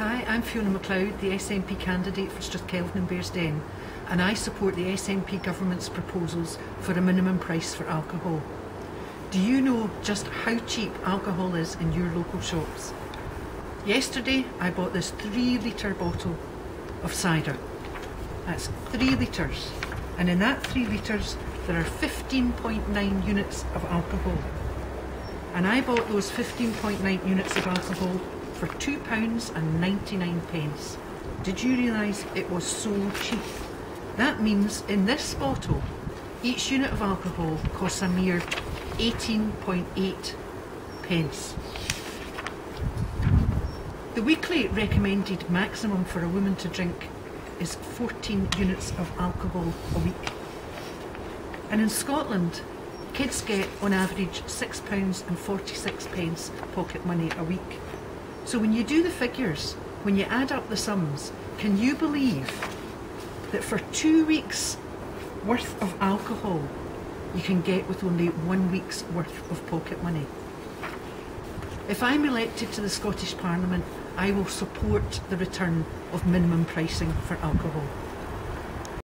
Hi, I'm Fiona McLeod, the SNP candidate for Strathkelvin and Bearsden, and I support the SNP government's proposals for a minimum price for alcohol. Do you know just how cheap alcohol is in your local shops? Yesterday I bought this 3 litre bottle of cider. That's 3 litres, and in that 3 litres there are 15.9 units of alcohol. And I bought those 15.9 units of alcohol for £2.99. pence. Did you realise it was so cheap? That means in this bottle, each unit of alcohol costs a mere 18.8 pence. The weekly recommended maximum for a woman to drink is 14 units of alcohol a week. And in Scotland, kids get on average £6.46 pence pocket money a week. So when you do the figures, when you add up the sums, can you believe that for two weeks worth of alcohol you can get with only one week's worth of pocket money? If I'm elected to the Scottish Parliament, I will support the return of minimum pricing for alcohol.